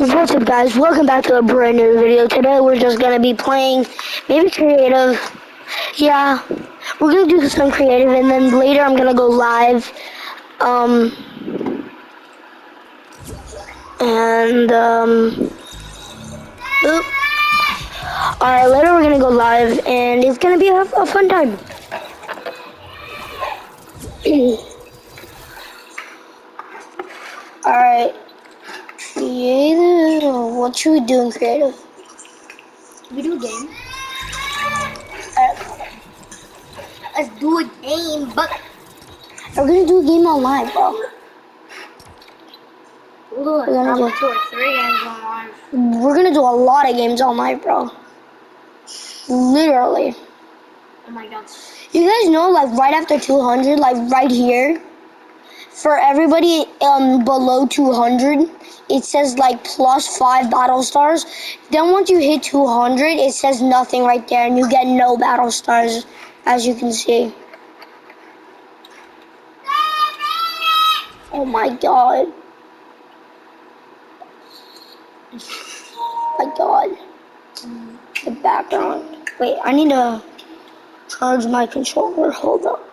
What's up guys, welcome back to a brand new video. Today we're just gonna be playing, maybe creative. Yeah, we're gonna do some creative and then later I'm gonna go live. Um, and um. Alright, later we're gonna go live and it's gonna be a, a fun time. Alright. Creative. What should we do in creative? We do a game. Uh, Let's do a game, but we're gonna do a game online, bro. we'll do like We're gonna do- two or three games online. We're gonna do a lot of games online, bro. Literally. Oh my god. You guys know, like right after 200, like right here, for everybody um below 200, it says like plus five battle stars. Then once you hit 200, it says nothing right there, and you get no battle stars, as you can see. Oh my god. My god. The background. Wait, I need to charge my controller. Hold up.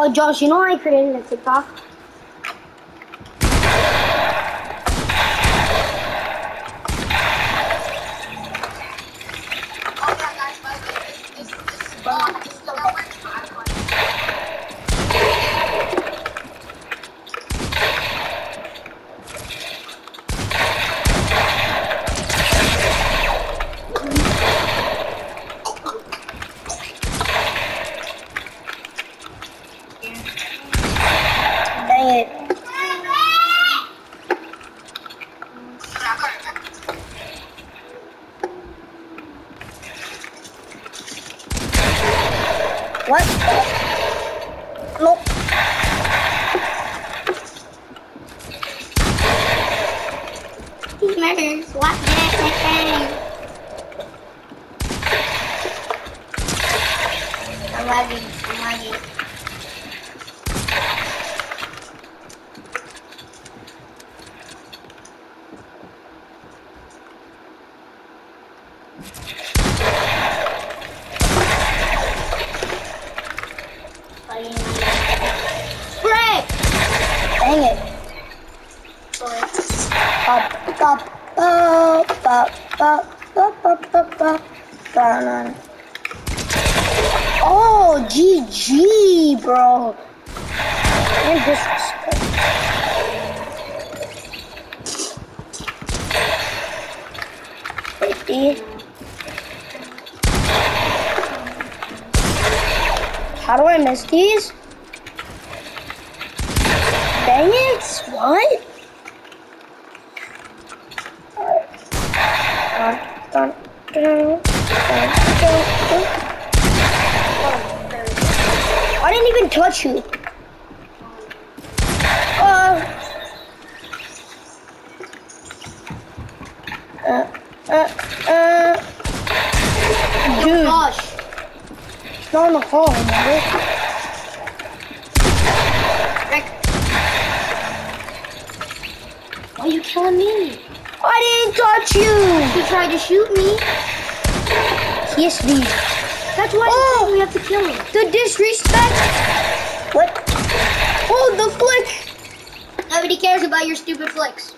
Oh, Josh, you know I created a TikTok? 50. How do I miss these? Dang it, what? I didn't even touch you. Not in the? Rick. Why are you killing me? I didn't touch you! You tried to shoot me. Yes, me. That's why Oh. we have to kill him. The disrespect! What? Oh, the flick! Nobody cares about your stupid flicks.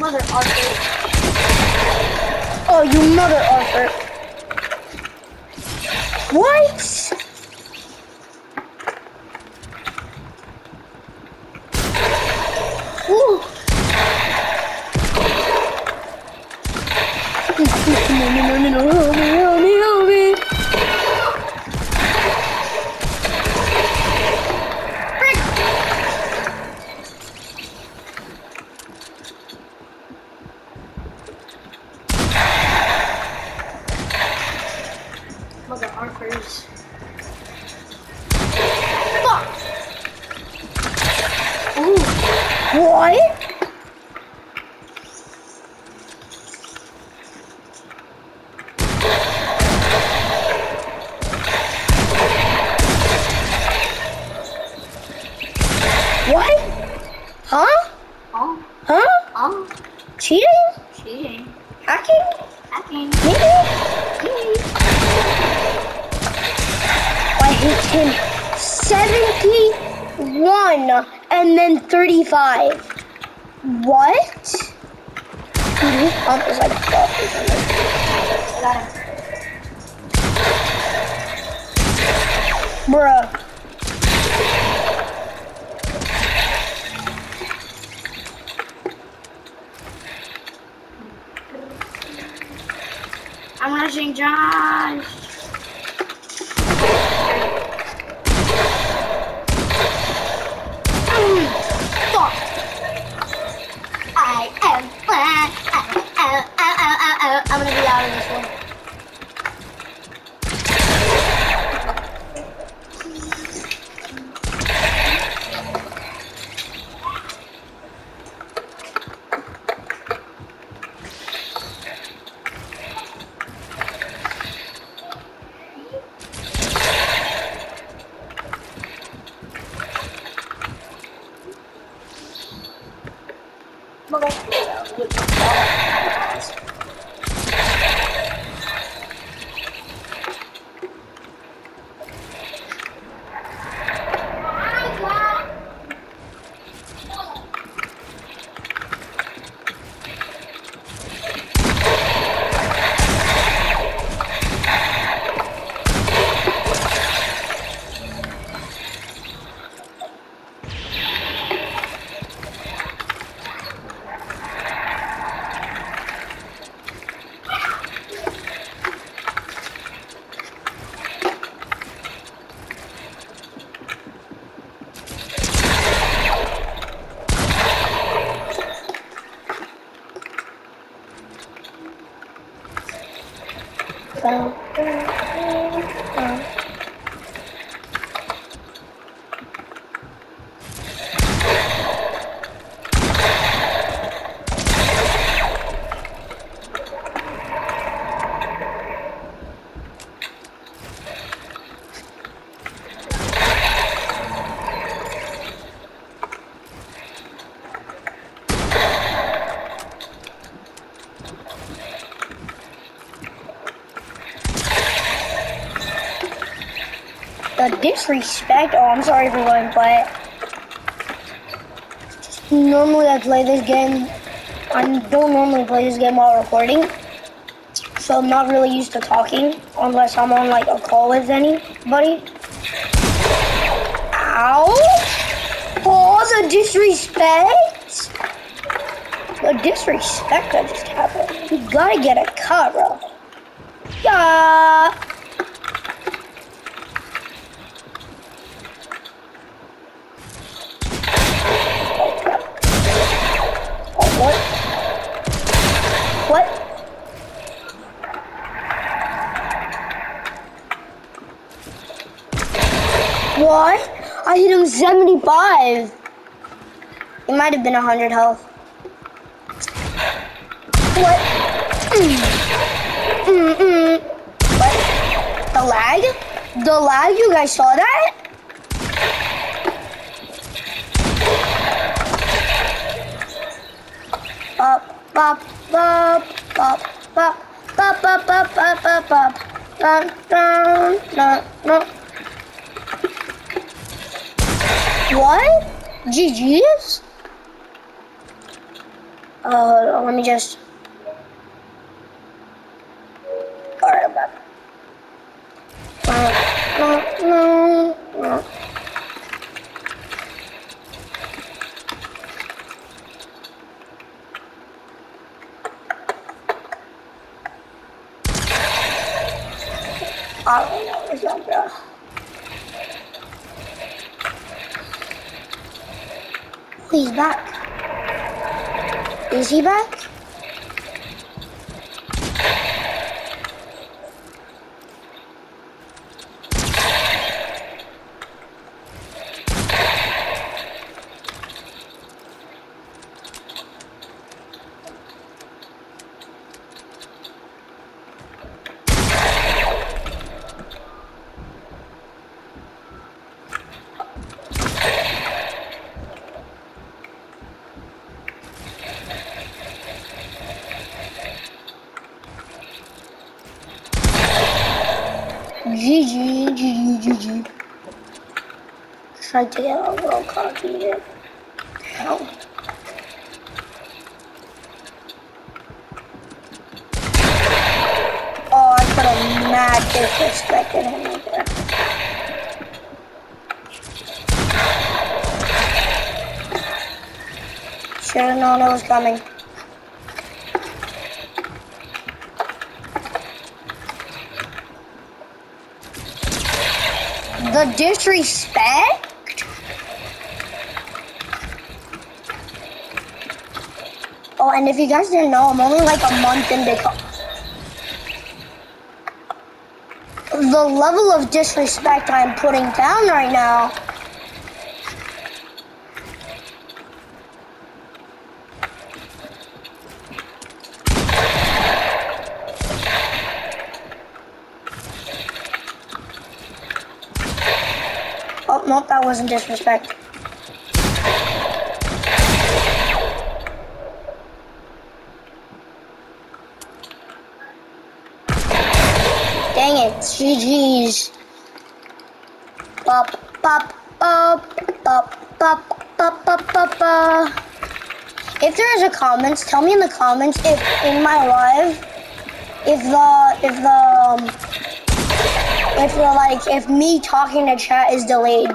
Mother Arthur. Oh, you mother Arthur. What? Mother Arthur's. Ooh. What? Huh? Oh. Huh? Oh. Cheating? Cheating. Hacking? Hacking. Maybe? I hit him 71 and then 35. What? Dude, pump is like fuck or something. I got him. Bruh. I'm rushing Josh. Mm, Fuck. I am. Ow, ow, ow, ow, ow, ow. I'm gonna be out of this one. The disrespect. Oh, I'm sorry for going quiet. Normally I play this game. I don't normally play this game while recording. So I'm not really used to talking unless I'm on like a call with anybody. Ow! Oh, the disrespect! The disrespect that just happened. You gotta get a cut, bro. Yeah. Oh, what? What? What? I hit him 75. It might have been 100 health. What? Mm. Mm -mm. What? The lag? The lag? You guys saw that? Bop, bop, bop, bop, bop, bop, bop, bop, bop, bop, bop. Dun, dun, dun, dun. What? GG's? Uh, let me just. Alright, I'm back. No, no, no. I don't know, it's not bad. He's back. Is he back? I to get a little coffee here. Oh. oh, I put a mad disrespect in him right there. Should've known it was coming. The disrespect? And if you guys didn't know, I'm only like a month into the level of disrespect I'm putting down right now. Oh, nope, that wasn't disrespect. Dang it, GG's. Bop, bop, bop, bop, bop, bop, bop, bop, bop. If there is a comments, tell me in the comments if in my live, if the, if the, um, if the, like, if me talking to chat is delayed.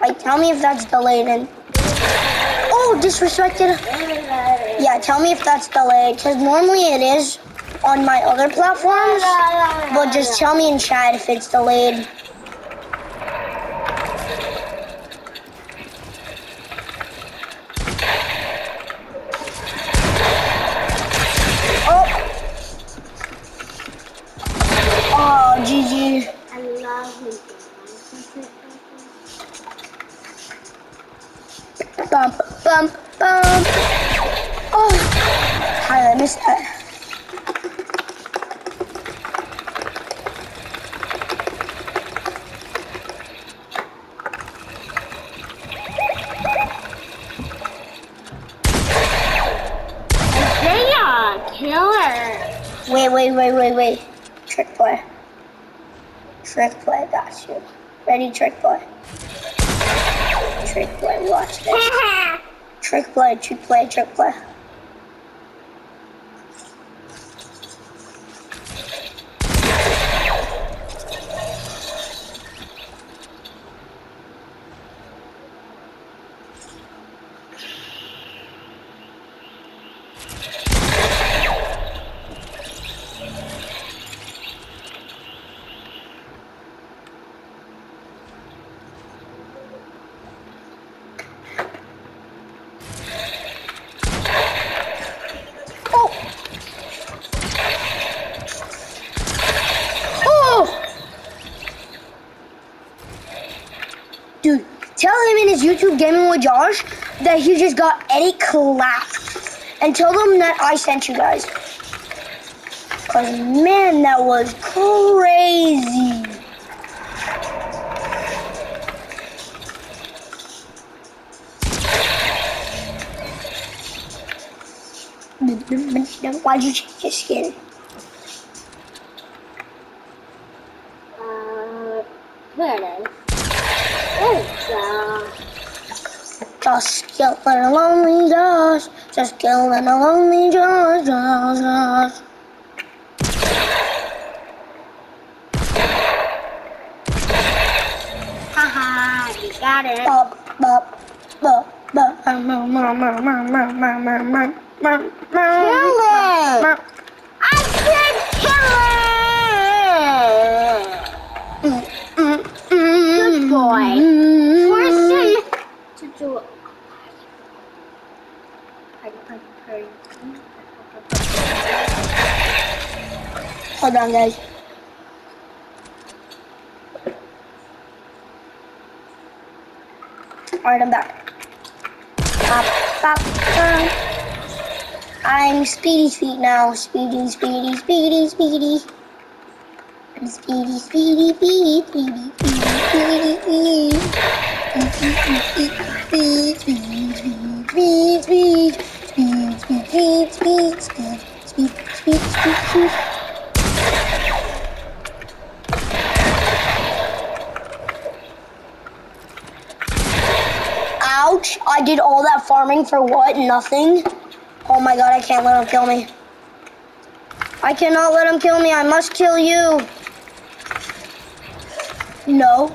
Like, tell me if that's delayed and, oh, disrespected. Yeah, tell me if that's delayed, because normally it is on my other platforms, but just tell me in chat if it's delayed. Killer. Wait, wait, wait, wait, wait. Trick play. Trick play, got you. Ready, trick play. Trick play, watch this. Trick play, trick play, trick play. In gaming with Josh that he just got Eddie clapped. And tell them that I sent you guys. Cause man, that was crazy. Why'd you change your skin? Uh, there it is. There we go. Just killing a lonely Josh. Just killing a lonely Josh, Josh, Josh. Haha, you got it. Bop, bop, bop, bop. Ma, ma, ma, ma, ma, ma, ma, ma, ma. Kill it. I said kill it! Good boy him to do it. Hold on, guys. Alright, I'm back. Bop, bop, bum. I'm Speedy Feet now. Speedy, speedy, speedy, speedy. I'm speedy, speedy, speedy, speedy, speedy, speedy, speedy. Speed, speed, speed, speed, speed, speed, speed, speed, speed, speed, speed, speed, speed, speed. Ouch! I did all that farming for what? Nothing? Oh my god, I can't let him kill me. I cannot let him kill me. I must kill you. No.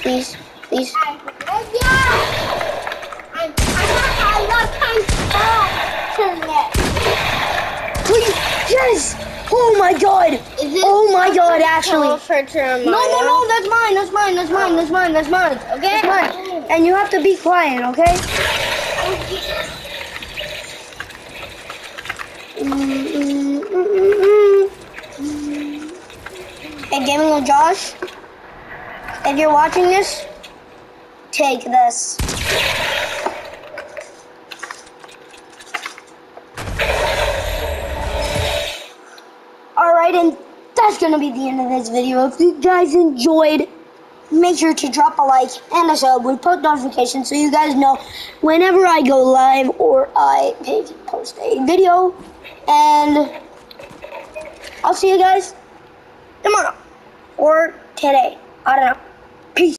Please, please. Please. Yes! Oh my god! Oh my god, actually. No, no, no, that's mine, that's mine, that's mine, that's mine, that's mine. Okay. That's mine. And you have to be quiet, okay? Hey, Gaming with Josh, if you're watching this, take this. Alright, and that's gonna be the end of this video. If you guys enjoyed, make sure to drop a like and a sub with post notifications so you guys know whenever I go live or I post a video. And I'll see you guys tomorrow or today. I don't know.